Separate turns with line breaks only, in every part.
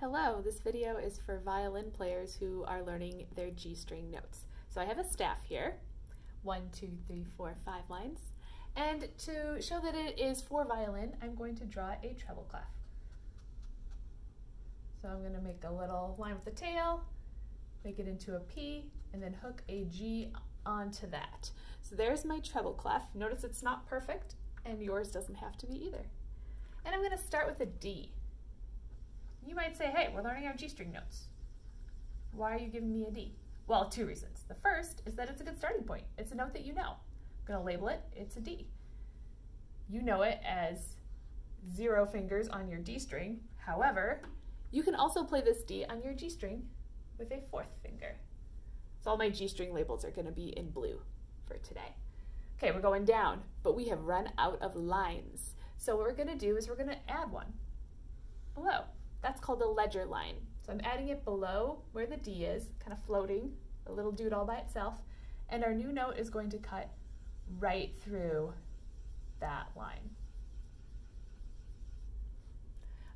Hello, this video is for violin players who are learning their G string notes. So I have a staff here, one, two, three, four, five lines. And to show that it is for violin, I'm going to draw a treble clef. So I'm going to make a little line with the tail, make it into a P, and then hook a G onto that. So there's my treble clef. Notice it's not perfect, and yours doesn't have to be either. And I'm going to start with a D. You might say, hey, we're learning our G string notes. Why are you giving me a D? Well, two reasons. The first is that it's a good starting point. It's a note that you know. I'm going to label it, it's a D. You know it as zero fingers on your D string. However, you can also play this D on your G string with a fourth finger. So all my G string labels are going to be in blue for today. Okay, we're going down, but we have run out of lines. So what we're going to do is we're going to add one below. That's called a ledger line. So I'm adding it below where the D is, kind of floating, a little dude all by itself, and our new note is going to cut right through that line.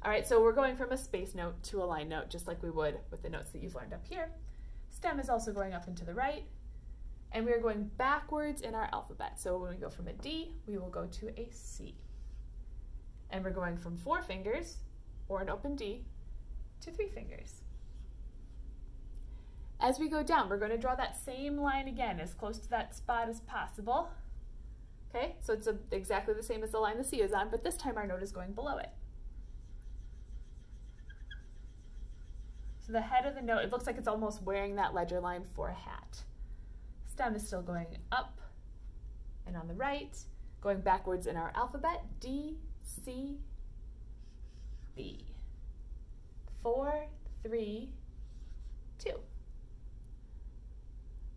All right, so we're going from a space note to a line note, just like we would with the notes that you've learned up here. Stem is also going up and to the right, and we are going backwards in our alphabet. So when we go from a D, we will go to a C. And we're going from four fingers or an open D to three fingers. As we go down, we're going to draw that same line again, as close to that spot as possible. Okay, so it's a, exactly the same as the line the C is on, but this time our note is going below it. So the head of the note, it looks like it's almost wearing that ledger line for a hat. Stem is still going up and on the right, going backwards in our alphabet, D, C, B. Four, three, two.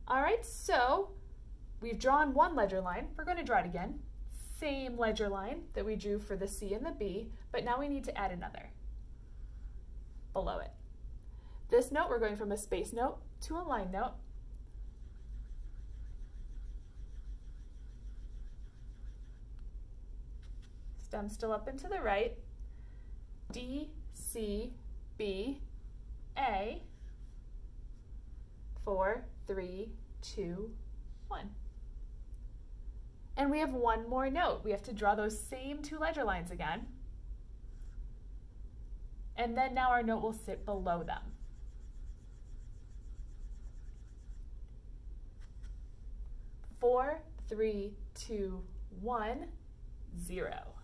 All right, so we've drawn one ledger line. We're going to draw it again. Same ledger line that we drew for the C and the B, but now we need to add another below it. This note, we're going from a space note to a line note. Stem still up and to the right. D, C, B, A, four, three, two, one. And we have one more note. We have to draw those same two ledger lines again. And then now our note will sit below them. Four, three, two, one, zero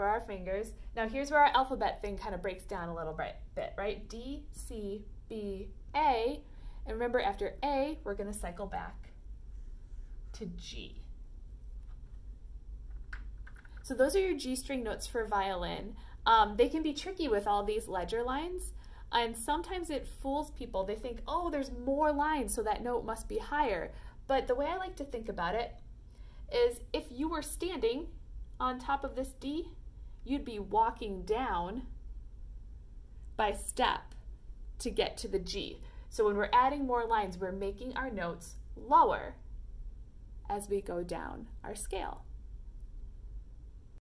for our fingers. Now here's where our alphabet thing kind of breaks down a little bit, bit, right? D, C, B, A. And remember after A, we're gonna cycle back to G. So those are your G string notes for violin. Um, they can be tricky with all these ledger lines. And sometimes it fools people. They think, oh, there's more lines, so that note must be higher. But the way I like to think about it is if you were standing on top of this D, you'd be walking down by step to get to the G. So when we're adding more lines, we're making our notes lower as we go down our scale.